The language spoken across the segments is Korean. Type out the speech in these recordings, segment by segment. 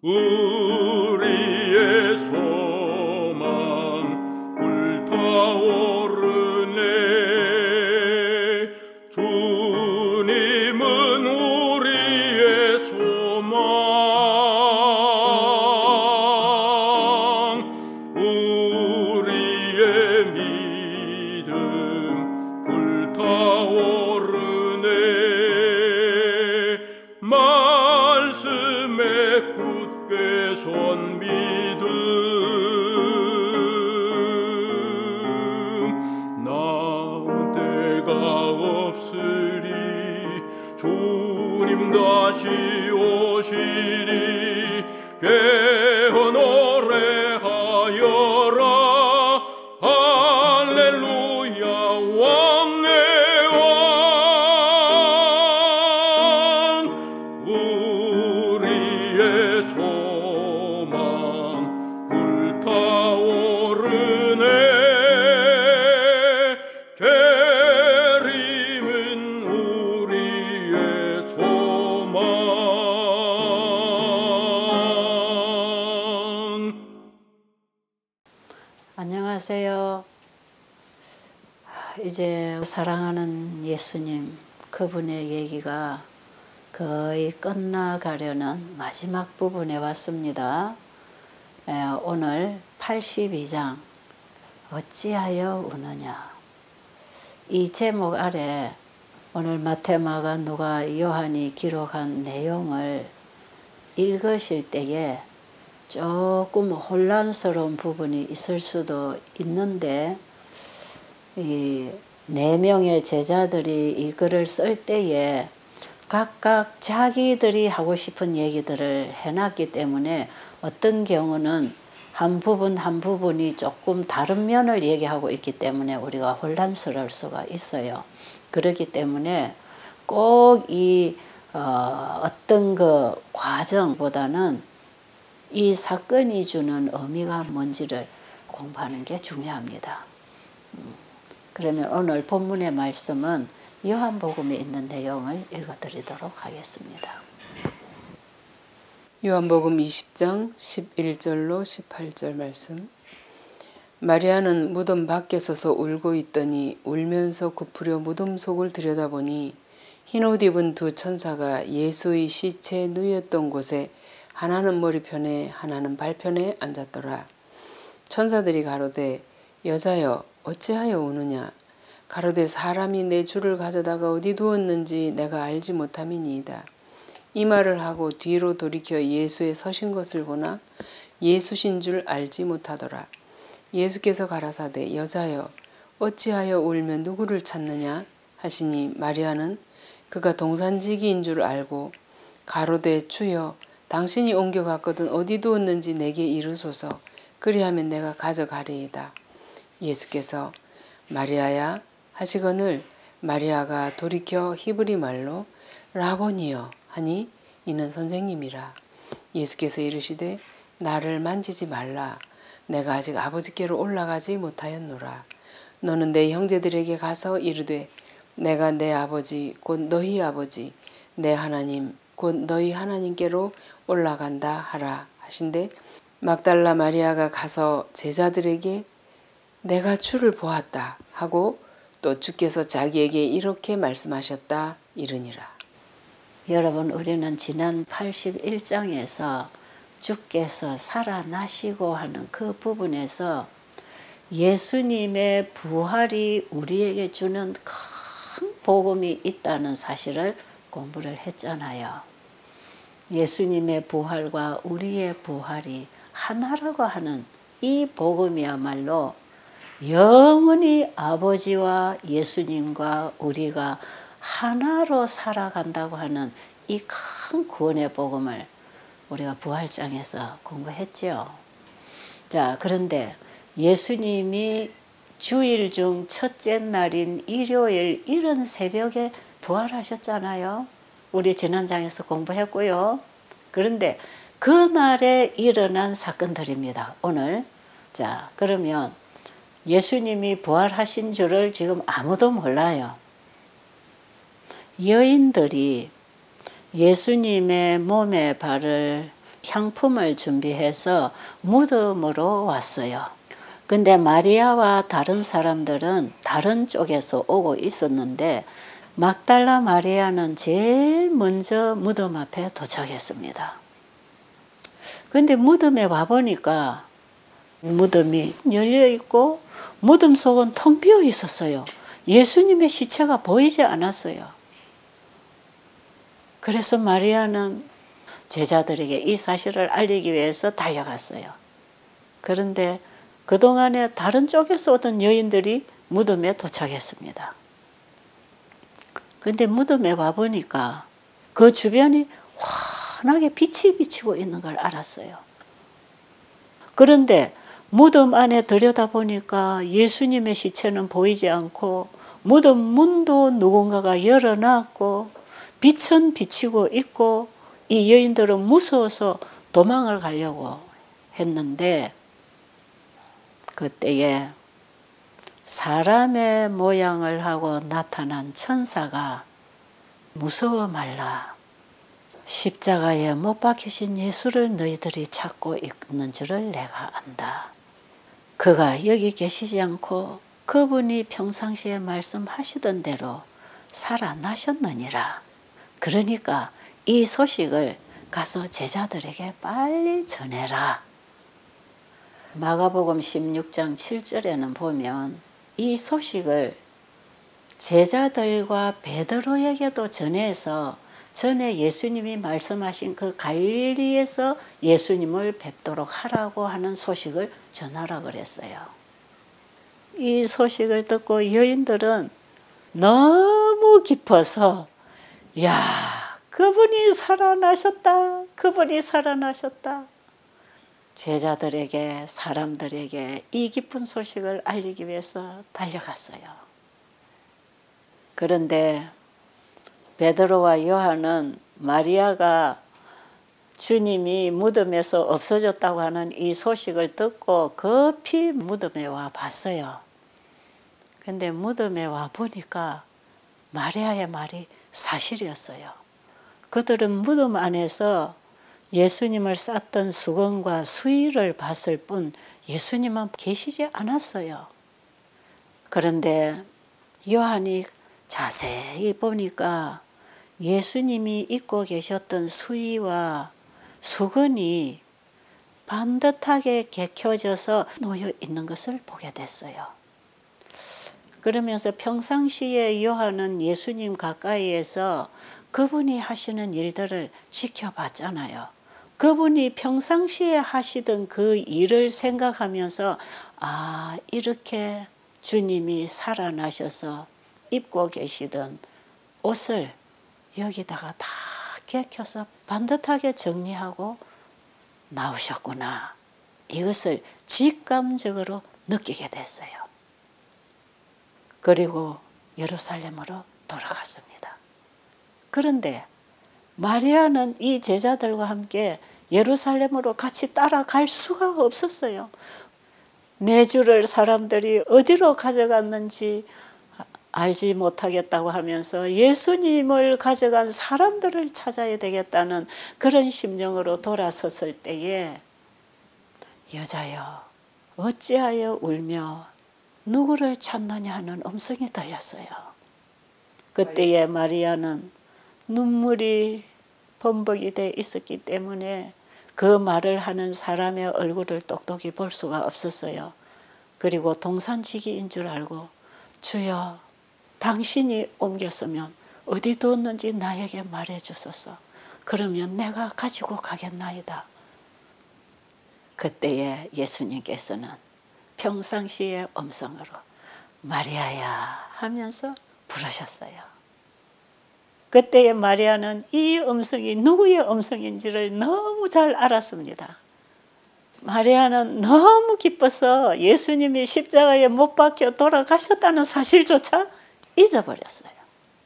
우리의 소 사랑하는 예수님 그분의 얘기가 거의 끝나가려는 마지막 부분에 왔습니다. 에, 오늘 82장 어찌하여 우느냐 이 제목 아래 오늘 마테마가 누가 요한이 기록한 내용을 읽으실 때에 조금 혼란스러운 부분이 있을 수도 있는데 이 네 명의 제자들이 이 글을 쓸 때에 각각 자기들이 하고 싶은 얘기들을 해놨기 때문에 어떤 경우는 한 부분 한 부분이 조금 다른 면을 얘기하고 있기 때문에 우리가 혼란스러울 수가 있어요. 그렇기 때문에 꼭이 어, 어떤 그 과정보다는 이 사건이 주는 의미가 뭔지를 공부하는 게 중요합니다. 음, 그러면 오늘 본문의 말씀은 요한복음에 있는 내용을 읽어드리도록 하겠습니다. 요한복음 20장 11절로 18절 말씀. 마리아는 무덤 밖에 서서 울고 있더니 울면서 굽으려 무덤 속을 들여다보니 흰 옷 입은 두 천사가 예수의 시체 누였던 곳에 하나는 머리편에 하나는 발편에 앉았더라. 천사들이 가로되 여자여 어찌하여 우느냐 가로되 사람이 내 주를 가져다가 어디 두었는지 내가 알지 못함이니이다. 이 말을 하고 뒤로 돌이켜 예수의 서신 것을 보나 예수신 줄 알지 못하더라. 예수께서 가라사대 여자여 어찌하여 울며 누구를 찾느냐 하시니 마리아는 그가 동산지기인 줄 알고 가로되 주여 당신이 옮겨갔거든 어디 두었는지 내게 이르소서 그리하면 내가 가져가리이다. 예수께서 마리아야 하시거늘 마리아가 돌이켜 히브리 말로 라보니여 하니 이는 선생님이라. 예수께서 이르시되 나를 만지지 말라. 내가 아직 아버지께로 올라가지 못하였노라. 너는 내 형제들에게 가서 이르되 내가 내 아버지 곧 너희 아버지 내 하나님 곧 너희 하나님께로 올라간다 하라 하신데 막달라 마리아가 가서 제자들에게 내가 주를 보았다 하고 또 주께서 자기에게 이렇게 말씀하셨다 이르니라. 여러분 우리는 지난 81장에서 주께서 살아나시고 하는 그 부분에서 예수님의 부활이 우리에게 주는 큰 복음이 있다는 사실을 공부를 했잖아요. 예수님의 부활과 우리의 부활이 하나라고 하는 이 복음이야말로 영원히 아버지와 예수님과 우리가 하나로 살아간다고 하는 이 큰 구원의 복음을 우리가 부활장에서 공부했죠. 자, 그런데 예수님이 주일 중 첫째 날인 일요일 이른 새벽에 부활하셨잖아요. 우리 지난 장에서 공부했고요. 그런데 그날에 일어난 사건들입니다. 오늘. 자, 그러면 예수님이 부활하신 줄을 지금 아무도 몰라요. 여인들이 예수님의 몸에 발을 향품을 준비해서 무덤으로 왔어요. 근데 마리아와 다른 사람들은 다른 쪽에서 오고 있었는데 막달라 마리아는 제일 먼저 무덤 앞에 도착했습니다. 근데 무덤에 와보니까 무덤이 열려 있고 무덤 속은 텅 비어 있었어요. 예수님의 시체가 보이지 않았어요. 그래서 마리아는 제자들에게 이 사실을 알리기 위해서 달려갔어요. 그런데 그동안에 다른 쪽에서 오던 여인들이 무덤에 도착했습니다. 근데 무덤에 와보니까 그 주변이 환하게 빛이 비치고 있는 걸 알았어요. 그런데 무덤 안에 들여다보니까 예수님의 시체는 보이지 않고 무덤 문도 누군가가 열어놨고 빛은 비치고 있고 이 여인들은 무서워서 도망을 가려고 했는데 그때에 사람의 모양을 하고 나타난 천사가 무서워 말라. 십자가에 못 박히신 예수를 너희들이 찾고 있는 줄을 내가 안다. 그가 여기 계시지 않고 그분이 평상시에 말씀하시던 대로 살아나셨느니라. 그러니까 이 소식을 가서 제자들에게 빨리 전해라. 마가복음 16장 7절에는 보면 이 소식을 제자들과 베드로에게도 전해서 전에 예수님이 말씀하신 그 갈릴리에서 예수님을 뵙도록 하라고 하는 소식을 전하라 그랬어요. 이 소식을 듣고 여인들은 너무 깊어서 야 그분이 살아나셨다 그분이 살아나셨다 제자들에게 사람들에게 이 기쁜 소식을 알리기 위해서 달려갔어요. 그런데 베드로와 요한은 마리아가 주님이 무덤에서 없어졌다고 하는 이 소식을 듣고 급히 무덤에 와 봤어요. 근데 무덤에 와 보니까 마리아의 말이 사실이었어요. 그들은 무덤 안에서 예수님을 쌌던 수건과 수의를 봤을 뿐 예수님은 계시지 않았어요. 그런데 요한이 자세히 보니까 예수님이 입고 계셨던 수의와 수건이 반듯하게 개켜져서 놓여 있는 것을 보게 됐어요. 그러면서 평상시에 요한은 예수님 가까이에서 그분이 하시는 일들을 지켜봤잖아요. 그분이 평상시에 하시던 그 일을 생각하면서 아 이렇게 주님이 살아나셔서 입고 계시던 옷을 여기다가 다 개켜서 반듯하게 정리하고 나오셨구나. 이것을 직감적으로 느끼게 됐어요. 그리고 예루살렘으로 돌아갔습니다. 그런데 마리아는 이 제자들과 함께 예루살렘으로 같이 따라갈 수가 없었어요. 내 주를 사람들이 어디로 가져갔는지 알지 못하겠다고 하면서 예수님을 가져간 사람들을 찾아야 되겠다는 그런 심정으로 돌아섰을 때에 여자여 어찌하여 울며 누구를 찾느냐 하는 음성이 들렸어요. 그때에 마리아는 눈물이 범벅이 돼 있었기 때문에 그 말을 하는 사람의 얼굴을 똑똑히 볼 수가 없었어요. 그리고 동산지기인 줄 알고 주여 당신이 옮겼으면 어디 뒀는지 나에게 말해 주소서. 그러면 내가 가지고 가겠나이다. 그때에 예수님께서는 평상시의 음성으로 마리아야 하면서 부르셨어요. 그때의 마리아는 이 음성이 누구의 음성인지를 너무 잘 알았습니다. 마리아는 너무 기뻐서 예수님이 십자가에 못 박혀 돌아가셨다는 사실조차 잊어버렸어요.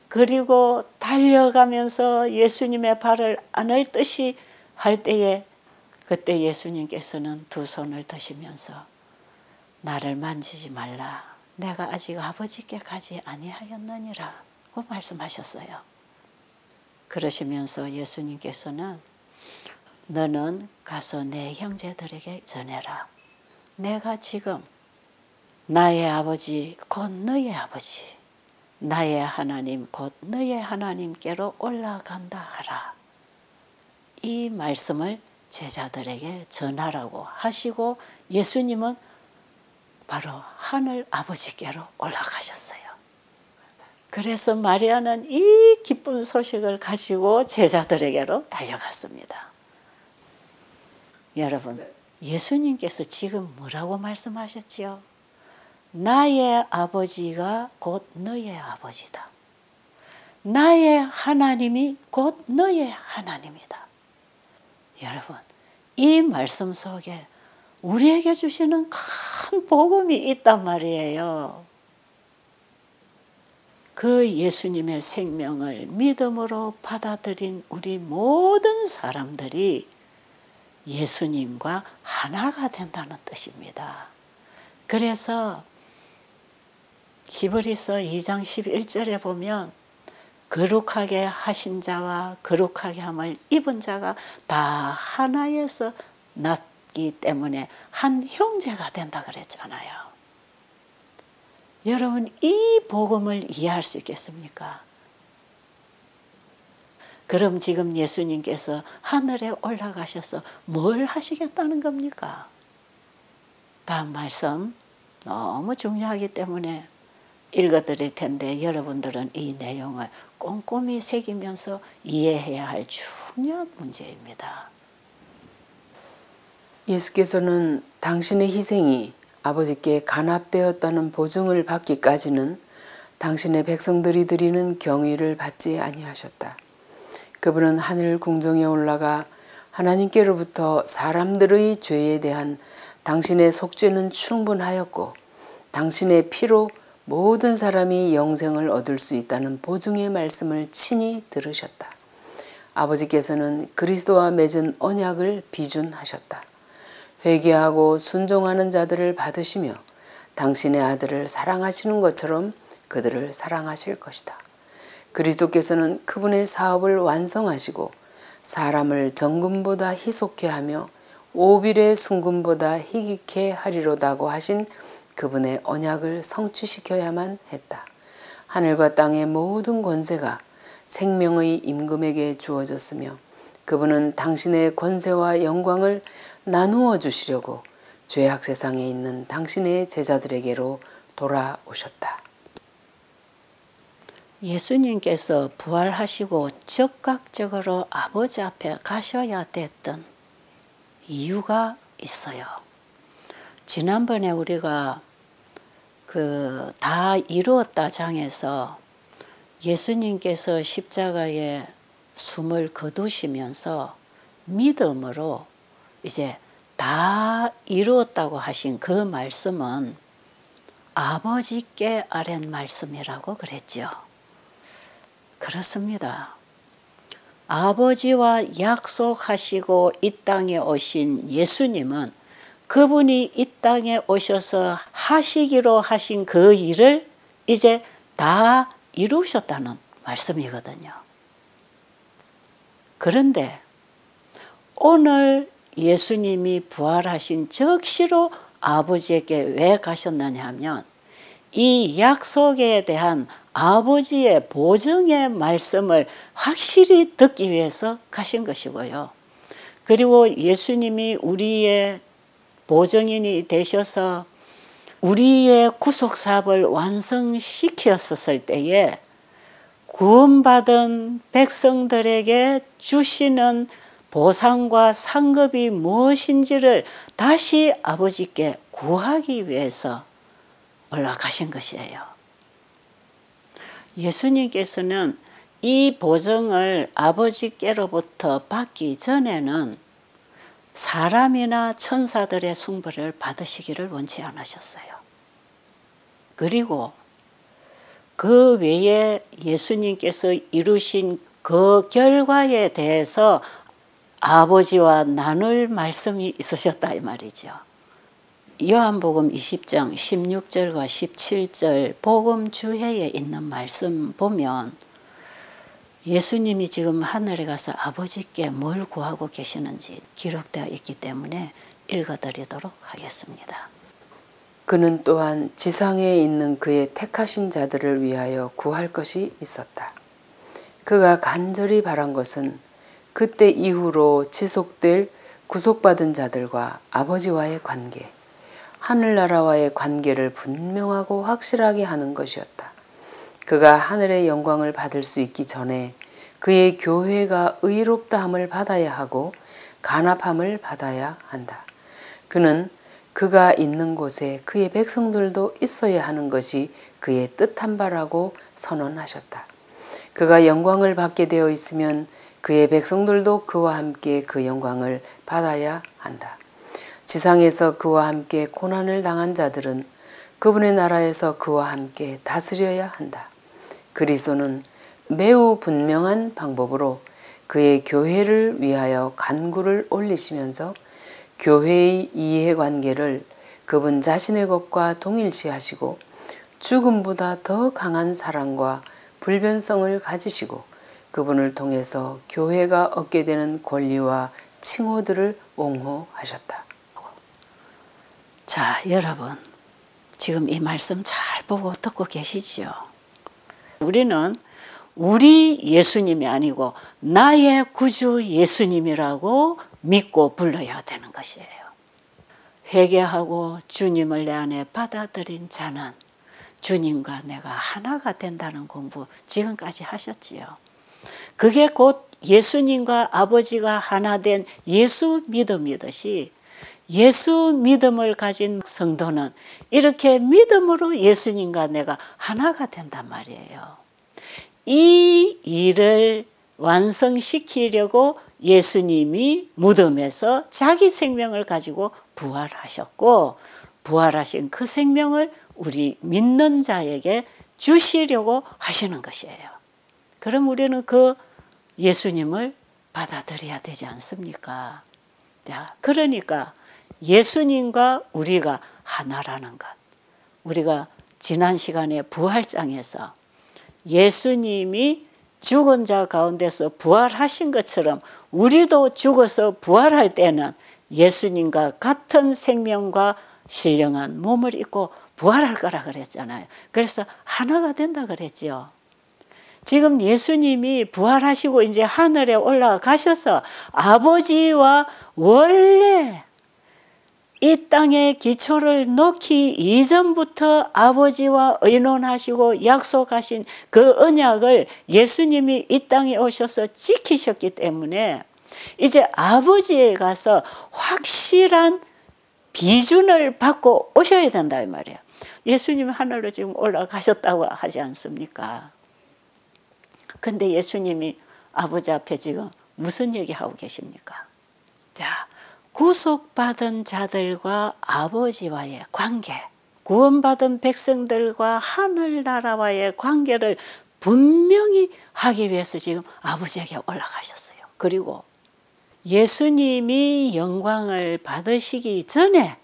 그리고 달려가면서 예수님의 발을 안을 듯이 할 때에 그때 예수님께서는 두 손을 드시면서 나를 만지지 말라. 내가 아직 아버지께 가지 아니하였느니라고 말씀하셨어요. 그러시면서 예수님께서는 너는 가서 내 형제들에게 전해라. 내가 지금 나의 아버지 곧 너의 아버지 나의 하나님 곧 너의 하나님께로 올라간다 하라. 이 말씀을 제자들에게 전하라고 하시고 예수님은 바로 하늘 아버지께로 올라가셨어요. 그래서 마리아는 이 기쁜 소식을 가지고 제자들에게로 달려갔습니다. 여러분, 예수님께서 지금 뭐라고 말씀하셨지요? 나의 아버지가 곧 너의 아버지다. 나의 하나님이 곧 너의 하나님이다. 여러분, 이 말씀 속에 우리에게 주시는 큰 복음이 있단 말이에요. 그 예수님의 생명을 믿음으로 받아들인 우리 모든 사람들이 예수님과 하나가 된다는 뜻입니다. 그래서 히브리서 2장 11절에 보면 거룩하게 하신 자와 거룩하게 함을 입은 자가 다 하나에서 났기 때문에 한 형제가 된다 그랬잖아요. 여러분 이 복음을 이해할 수 있겠습니까? 그럼 지금 예수님께서 하늘에 올라가셔서 뭘 하시겠다는 겁니까? 다음 말씀 너무 중요하기 때문에 읽어드릴 텐데 여러분들은 이 내용을 꼼꼼히 새기면서 이해해야 할 중요한 문제입니다. 예수께서는 당신의 희생이 아버지께 간합되었다는 보증을 받기까지는 당신의 백성들이 드리는 경의를 받지 아니하셨다. 그분은 하늘 궁정에 올라가 하나님께로부터 사람들의 죄에 대한 당신의 속죄는 충분하였고 당신의 피로 모든 사람이 영생을 얻을 수 있다는 보증의 말씀을 친히 들으셨다. 아버지께서는 그리스도와 맺은 언약을 비준하셨다. 회개하고 순종하는 자들을 받으시며 당신의 아들을 사랑하시는 것처럼 그들을 사랑하실 것이다. 그리스도께서는 그분의 사업을 완성하시고 사람을 정금보다 희속해 하며 오빌의 순금보다 희귀케 하리로다고 하신 그분의 언약을 성취시켜야만 했다. 하늘과 땅의 모든 권세가 생명의 임금에게 주어졌으며 그분은 당신의 권세와 영광을 나누어 주시려고 죄악 세상에 있는 당신의 제자들에게로 돌아오셨다. 예수님께서 부활하시고 적극적으로 아버지 앞에 가셔야 됐던 이유가 있어요. 지난번에 우리가 그 다 이루었다 장에서 예수님께서 십자가에 숨을 거두시면서 믿음으로 이제 다 이루었다고 하신 그 말씀은 아버지께 아랜 말씀이라고 그랬죠. 그렇습니다. 아버지와 약속하시고 이 땅에 오신 예수님은 그분이 이 땅에 오셔서 하시기로 하신 그 일을 이제 다 이루셨다는 말씀이거든요. 그런데 오늘 예수님이 부활하신 적시로 아버지에게 왜 가셨느냐 하면 이 약속에 대한 아버지의 보증의 말씀을 확실히 듣기 위해서 가신 것이고요. 그리고 예수님이 우리의 보증인이 되셔서 우리의 구속 사업을 완성시켰었을 때에 구원받은 백성들에게 주시는 보상과 상급이 무엇인지를 다시 아버지께 구하기 위해서 올라가신 것이에요. 예수님께서는 이 보증을 아버지께로부터 받기 전에는 사람이나 천사들의 숭배를 받으시기를 원치 않으셨어요. 그리고 그 외에 예수님께서 이루신 그 결과에 대해서 아버지와 나눌 말씀이 있으셨다 이 말이죠. 요한복음 20장 16절과 17절 복음 주해에 있는 말씀 보면 예수님이 지금 하늘에 가서 아버지께 뭘 구하고 계시는지 기록되어 있기 때문에 읽어드리도록 하겠습니다. 그는 또한 지상에 있는 그의 택하신 자들을 위하여 구할 것이 있었다. 그가 간절히 바란 것은 그때 이후로 지속될 구속받은 자들과 아버지와의 관계, 하늘나라와의 관계를 분명하고 확실하게 하는 것이었다. 그가 하늘의 영광을 받을 수 있기 전에 그의 교회가 의롭다함을 받아야 하고 간합함을 받아야 한다. 그는 그가 있는 곳에 그의 백성들도 있어야 하는 것이 그의 뜻한 바라고 선언하셨다. 그가 영광을 받게 되어 있으면 그의 백성들도 그와 함께 그 영광을 받아야 한다. 지상에서 그와 함께 고난을 당한 자들은 그분의 나라에서 그와 함께 다스려야 한다. 그리스도는 매우 분명한 방법으로 그의 교회를 위하여 간구를 올리시면서 교회의 이해관계를 그분 자신의 것과 동일시하시고 죽음보다 더 강한 사랑과 불변성을 가지시고 그분을 통해서 교회가 얻게 되는 권리와 칭호들을 옹호하셨다. 자, 여러분. 지금 이 말씀 잘 보고 듣고 계시지요? 우리는 우리 예수님이 아니고 나의 구주 예수님이라고 믿고 불러야 되는 것이에요. 회개하고 주님을 내 안에 받아들인 자는 주님과 내가 하나가 된다는 공부 지금까지 하셨지요. 그게 곧 예수님과 아버지가 하나 된 예수 믿음이듯이 예수 믿음을 가진 성도는 이렇게 믿음으로 예수님과 내가 하나가 된단 말이에요. 이 일을 완성시키려고 예수님이 무덤에서 자기 생명을 가지고 부활하셨고 부활하신 그 생명을 우리 믿는 자에게 주시려고 하시는 것이에요. 그럼 우리는 그 예수님을 받아들여야 되지 않습니까? 자, 그러니까 예수님과 우리가 하나라는 것. 우리가 지난 시간에 부활장에서 예수님이 죽은 자 가운데서 부활하신 것처럼 우리도 죽어서 부활할 때는 예수님과 같은 생명과 신령한 몸을 입고 부활할 거라 그랬잖아요. 그래서 하나가 된다 그랬지요. 지금 예수님이 부활하시고 이제 하늘에 올라가셔서 아버지와 원래 이 땅에 기초를 놓기 이전부터 아버지와 의논하시고 약속하신 그 언약을 예수님이 이 땅에 오셔서 지키셨기 때문에 이제 아버지에 가서 확실한 비준을 받고 오셔야 된다 이 말이에요. 예수님이 하늘로 지금 올라가셨다고 하지 않습니까? 근데 예수님이 아버지 앞에 지금 무슨 얘기하고 계십니까? 자, 구속받은 자들과 아버지와의 관계, 구원받은 백성들과 하늘나라와의 관계를 분명히 하기 위해서 지금 아버지에게 올라가셨어요. 그리고 예수님이 영광을 받으시기 전에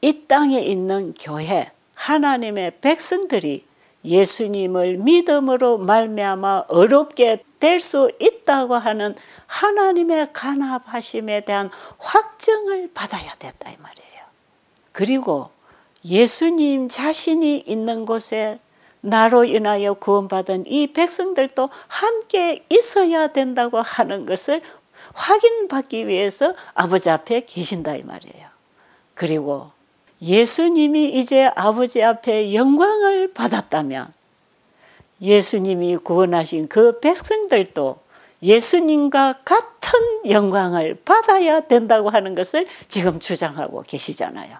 이 땅에 있는 교회, 하나님의 백성들이 예수님을 믿음으로 말미암아 어렵게 될 수 있다고 하는 하나님의 간합하심에 대한 확정을 받아야 됐다 이 말이에요. 그리고 예수님 자신이 있는 곳에 나로 인하여 구원받은 이 백성들도 함께 있어야 된다고 하는 것을 확인받기 위해서 아버지 앞에 계신다 이 말이에요. 그리고 예수님이 이제 아버지 앞에 영광을 받았다면 예수님이 구원하신 그 백성들도 예수님과 같은 영광을 받아야 된다고 하는 것을 지금 주장하고 계시잖아요.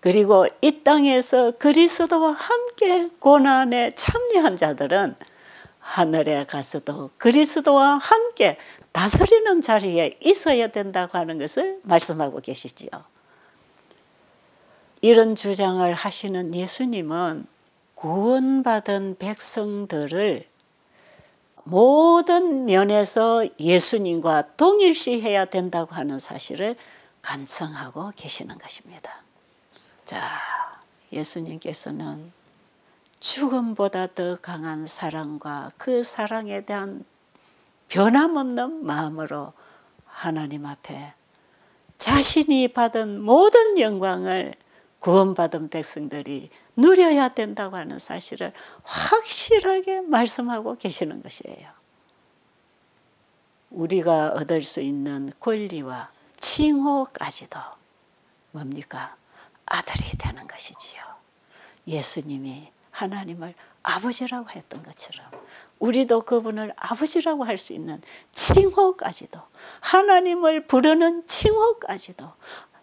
그리고 이 땅에서 그리스도와 함께 고난에 참여한 자들은 하늘에 가서도 그리스도와 함께 다스리는 자리에 있어야 된다고 하는 것을 말씀하고 계시지요. 이런 주장을 하시는 예수님은 구원받은 백성들을 모든 면에서 예수님과 동일시해야 된다고 하는 사실을 간청하고 계시는 것입니다. 자, 예수님께서는 죽음보다 더 강한 사랑과 그 사랑에 대한 변함없는 마음으로 하나님 앞에 자신이 받은 모든 영광을 구원받은 백성들이 누려야 된다고 하는 사실을 확실하게 말씀하고 계시는 것이에요. 우리가 얻을 수 있는 권리와 칭호까지도 뭡니까? 아들이 되는 것이지요. 예수님이 하나님을 아버지라고 했던 것처럼 우리도 그분을 아버지라고 할 수 있는 칭호까지도 하나님을 부르는 칭호까지도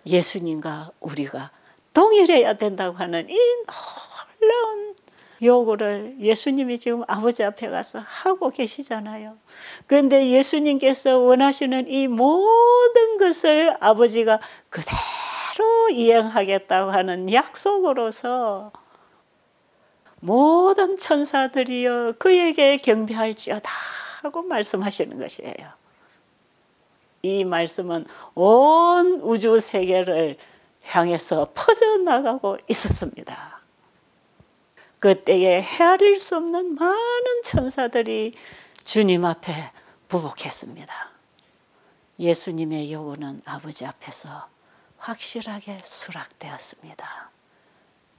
예수님과 우리가 동일해야 된다고 하는 이 놀라운 요구를 예수님이 지금 아버지 앞에 가서 하고 계시잖아요. 그런데 예수님께서 원하시는 이 모든 것을 아버지가 그대로 이행하겠다고 하는 약속으로서 모든 천사들이여 그에게 경배할지어다 하고 말씀하시는 것이에요. 이 말씀은 온 우주 세계를 향해서 퍼져나가고 있었습니다. 그때에 헤아릴 수 없는 많은 천사들이 주님 앞에 부복했습니다. 예수님의 요구는 아버지 앞에서 확실하게 수락되었습니다.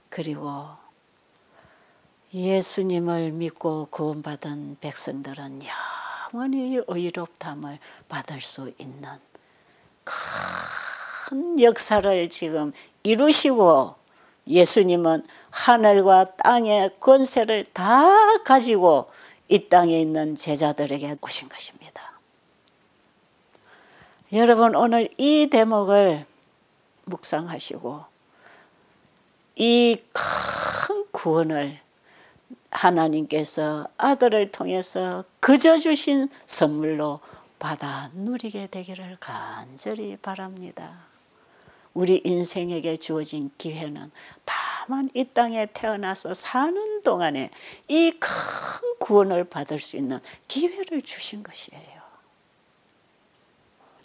그리고 예수님을 믿고 구원받은 백성들은 영원히 의롭담을 받을 수 있는 큰 역사를 지금 이루시고 예수님은 하늘과 땅의 권세를 다 가지고 이 땅에 있는 제자들에게 오신 것입니다. 여러분 오늘 이 대목을 묵상하시고 이 큰 구원을 하나님께서 아들을 통해서 그저 주신 선물로 받아 누리게 되기를 간절히 바랍니다. 우리 인생에게 주어진 기회는 다만 이 땅에 태어나서 사는 동안에 이 큰 구원을 받을 수 있는 기회를 주신 것이에요.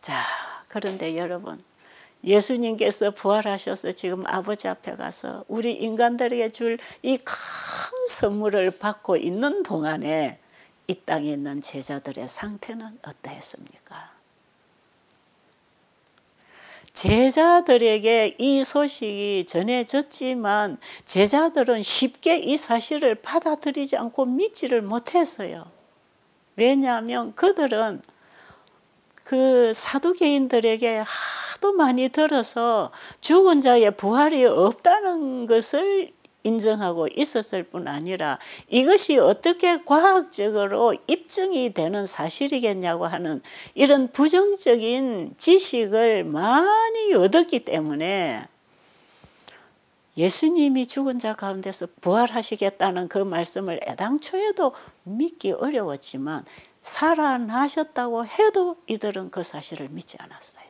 자, 그런데 여러분, 예수님께서 부활하셔서 지금 아버지 앞에 가서 우리 인간들에게 줄 이 큰 선물을 받고 있는 동안에 이 땅에 있는 제자들의 상태는 어떠했습니까? 제자들에게 이 소식이 전해졌지만 제자들은 쉽게 이 사실을 받아들이지 않고 믿지를 못했어요. 왜냐하면 그들은 그 사두개인들에게 하도 많이 들어서 죽은 자의 부활이 없다는 것을 인정하고 있었을 뿐 아니라 이것이 어떻게 과학적으로 입증이 되는 사실이겠냐고 하는 이런 부정적인 지식을 많이 얻었기 때문에 예수님이 죽은 자 가운데서 부활하시겠다는 그 말씀을 애당초에도 믿기 어려웠지만 살아나셨다고 해도 이들은 그 사실을 믿지 않았어요.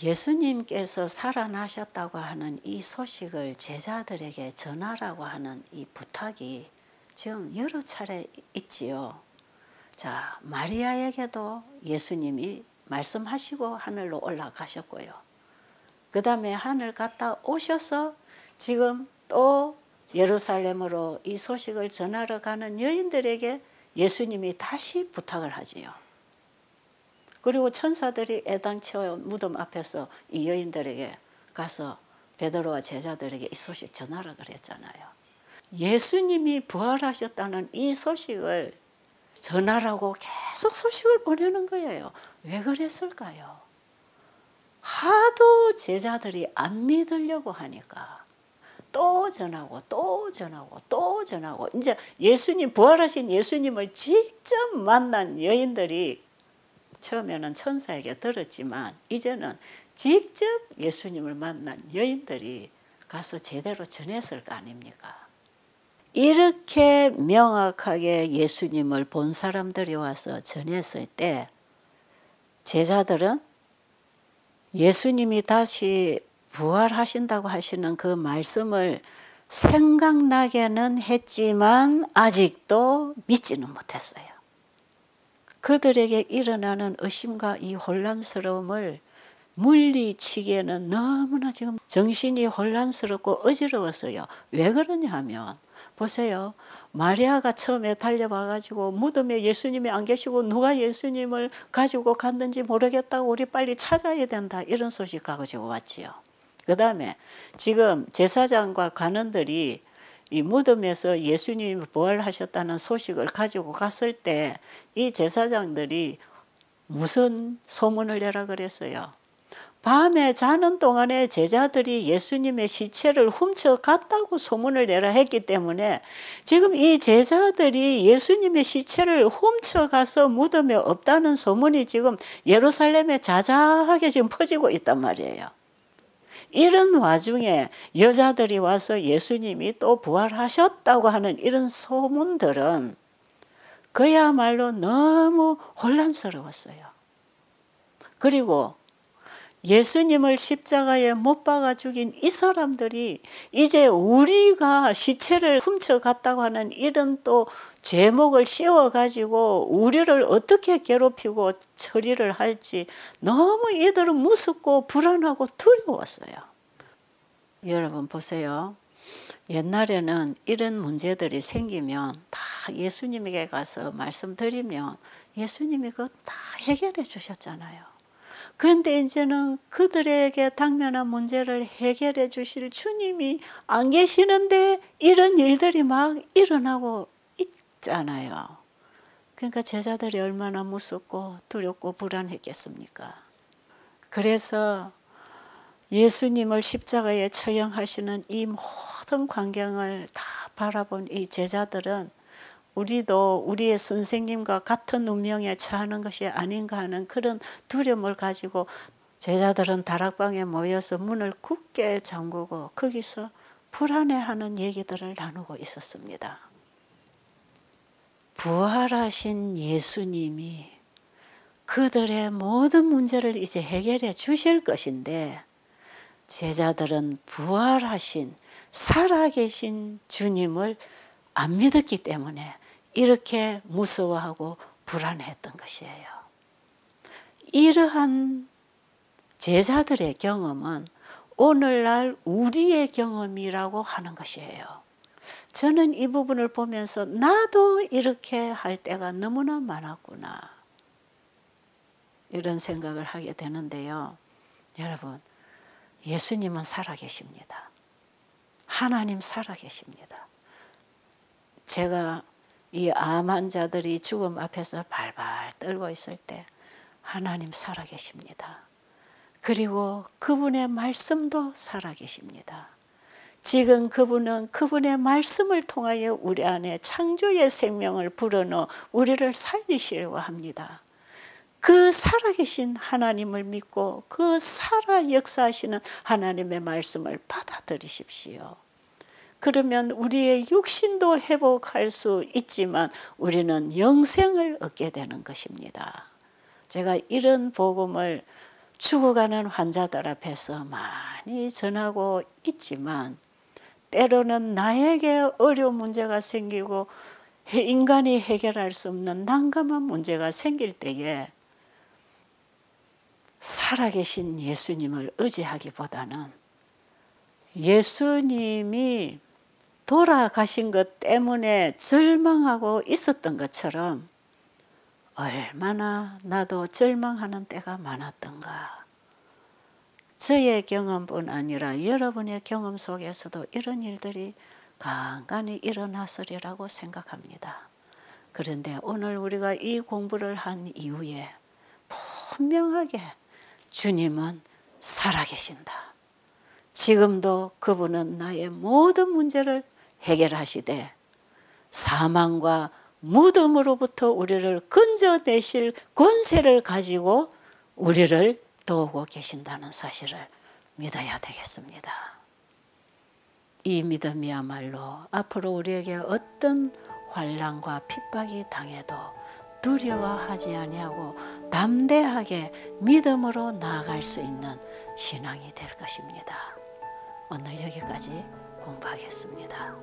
예수님께서 살아나셨다고 하는 이 소식을 제자들에게 전하라고 하는 이 부탁이 지금 여러 차례 있지요. 자, 마리아에게도 예수님이 말씀하시고 하늘로 올라가셨고요. 그 다음에 하늘 갔다 오셔서 지금 또 예루살렘으로 이 소식을 전하러 가는 여인들에게 예수님이 다시 부탁을 하지요. 그리고 천사들이 애당초 무덤 앞에서 이 여인들에게 가서 베드로와 제자들에게 이 소식 전하라 그랬잖아요. 예수님이 부활하셨다는 이 소식을 전하라고 계속 소식을 보내는 거예요. 왜 그랬을까요? 하도 제자들이 안 믿으려고 하니까 또 전하고 또 전하고 또 전하고 이제 예수님 부활하신 예수님을 직접 만난 여인들이 처음에는 천사에게 들었지만 이제는 직접 예수님을 만난 여인들이 가서 제대로 전했을 거 아닙니까? 이렇게 명확하게 예수님을 본 사람들이 와서 전했을 때 제자들은 예수님이 다시 부활하신다고 하시는 그 말씀을 생각나게는 했지만 아직도 믿지는 못했어요. 그들에게 일어나는 의심과 이 혼란스러움을 물리치기에는 너무나 지금 정신이 혼란스럽고 어지러웠어요. 왜 그러냐 하면 보세요. 마리아가 처음에 달려와가지고 무덤에 예수님이 안 계시고 누가 예수님을 가지고 갔는지 모르겠다고 우리 빨리 찾아야 된다 이런 소식 가지고 왔지요. 그 다음에 지금 제사장과 관원들이 이 무덤에서 예수님이 부활하셨다는 소식을 가지고 갔을 때 이 제사장들이 무슨 소문을 내라 그랬어요. 밤에 자는 동안에 제자들이 예수님의 시체를 훔쳐갔다고 소문을 내라 했기 때문에 지금 이 제자들이 예수님의 시체를 훔쳐가서 무덤에 없다는 소문이 지금 예루살렘에 자자하게 지금 퍼지고 있단 말이에요. 이런 와중에 여자들이 와서 예수님이 또 부활하셨다고 하는 이런 소문들은 그야말로 너무 혼란스러웠어요. 그리고 예수님을 십자가에 못 박아 죽인 이 사람들이 이제 우리가 시체를 훔쳐갔다고 하는 이런 또 제목을 씌워가지고 우리를 어떻게 괴롭히고 처리를 할지 너무 이들은 무섭고 불안하고 두려웠어요. 여러분 보세요. 옛날에는 이런 문제들이 생기면 다 예수님에게 가서 말씀드리면 예수님이 그거 다 해결해 주셨잖아요. 그런데 이제는 그들에게 당면한 문제를 해결해 주실 주님이 안 계시는데 이런 일들이 막 일어나고 있잖아요. 그러니까 제자들이 얼마나 무섭고 두렵고 불안했겠습니까? 그래서 예수님을 십자가에 처형하시는 이 모든 광경을 다 바라본 이 제자들은 우리도 우리의 선생님과 같은 운명에 처하는 것이 아닌가 하는 그런 두려움을 가지고 제자들은 다락방에 모여서 문을 굳게 잠그고 거기서 불안해하는 얘기들을 나누고 있었습니다. 부활하신 예수님이 그들의 모든 문제를 이제 해결해 주실 것인데 제자들은 부활하신 살아계신 주님을 안 믿었기 때문에 이렇게 무서워하고 불안했던 것이에요. 이러한 제자들의 경험은 오늘날 우리의 경험이라고 하는 것이에요. 저는 이 부분을 보면서 나도 이렇게 할 때가 너무나 많았구나. 이런 생각을 하게 되는데요. 여러분, 예수님은 살아계십니다. 하나님 살아계십니다. 제가 이 암 환자들이 죽음 앞에서 발발 떨고 있을 때 하나님 살아계십니다. 그리고 그분의 말씀도 살아계십니다. 지금 그분은 그분의 말씀을 통하여 우리 안에 창조의 생명을 불어넣어 우리를 살리시려고 합니다. 그 살아계신 하나님을 믿고 그 살아 역사하시는 하나님의 말씀을 받아들이십시오. 그러면 우리의 육신도 회복할 수 있지만 우리는 영생을 얻게 되는 것입니다. 제가 이런 복음을 죽어가는 환자들 앞에서 많이 전하고 있지만 때로는 나에게 어려운 문제가 생기고 인간이 해결할 수 없는 난감한 문제가 생길 때에 살아계신 예수님을 의지하기보다는 예수님이 돌아가신 것 때문에 절망하고 있었던 것처럼 얼마나 나도 절망하는 때가 많았던가. 저의 경험뿐 아니라 여러분의 경험 속에서도 이런 일들이 간간히 일어났으리라고 생각합니다. 그런데 오늘 우리가 이 공부를 한 이후에 분명하게 주님은 살아계신다. 지금도 그분은 나의 모든 문제를 해결하시되 사망과 무덤으로부터 우리를 건져내실 권세를 가지고 우리를 도우고 계신다는 사실을 믿어야 되겠습니다. 이 믿음이야말로 앞으로 우리에게 어떤 환란과 핍박이 당해도 두려워하지 아니하고 담대하게 믿음으로 나아갈 수 있는 신앙이 될 것입니다. 오늘 여기까지 공부하겠습니다.